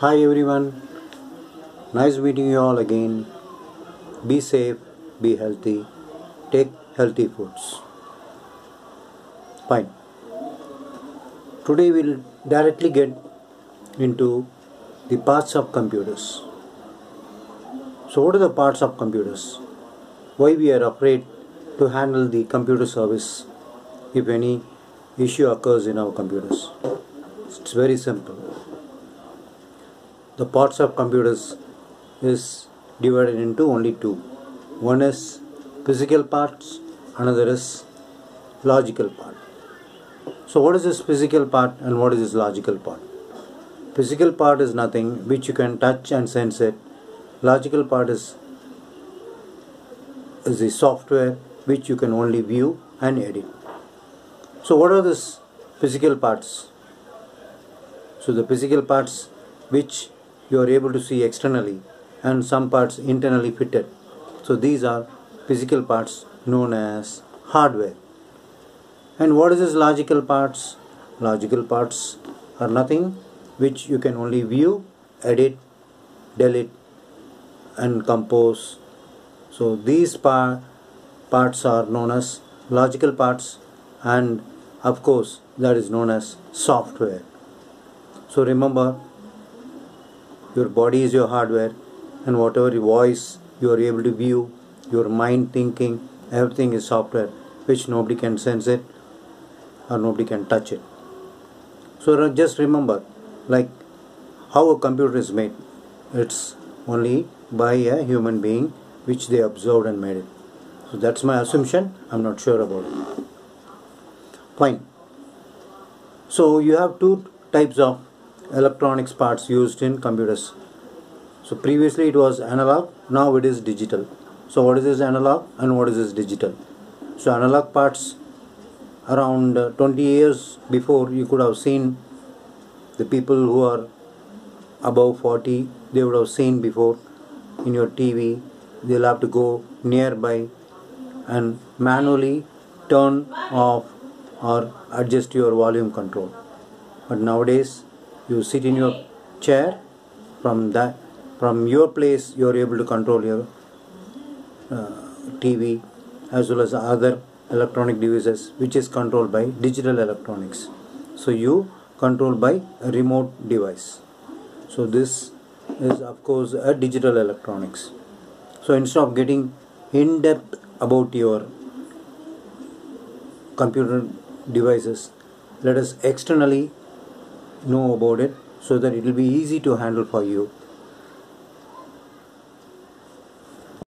Hi everyone, nice meeting you all again. Be safe, be healthy, take healthy foods. Fine. Today we'll directly get into the parts of computers. So, what are the parts of computers? Why we are afraid to handle the computer service if any issue occurs in our computers? It's very simple the parts of computers is divided into only two. One is physical parts another is logical part. So what is this physical part and what is this logical part? Physical part is nothing which you can touch and sense it. Logical part is is the software which you can only view and edit. So what are these physical parts? So the physical parts which you are able to see externally and some parts internally fitted. So these are physical parts known as hardware. And what is this logical parts? Logical parts are nothing which you can only view, edit, delete and compose. So these par parts are known as logical parts and of course that is known as software. So remember your body is your hardware and whatever voice you are able to view your mind thinking everything is software which nobody can sense it or nobody can touch it. So just remember like how a computer is made it's only by a human being which they observed and made it. So that's my assumption. I'm not sure about it. Fine. So you have two types of electronics parts used in computers. So previously it was analog now it is digital. So what is this analog and what is this digital? So analog parts around uh, 20 years before you could have seen the people who are above 40 they would have seen before in your TV they'll have to go nearby and manually turn off or adjust your volume control. But nowadays you sit in your chair from that from your place you are able to control your uh, TV as well as other electronic devices which is controlled by digital electronics. So you control by a remote device. So this is of course a digital electronics. So instead of getting in depth about your computer devices let us externally know about it so that it will be easy to handle for you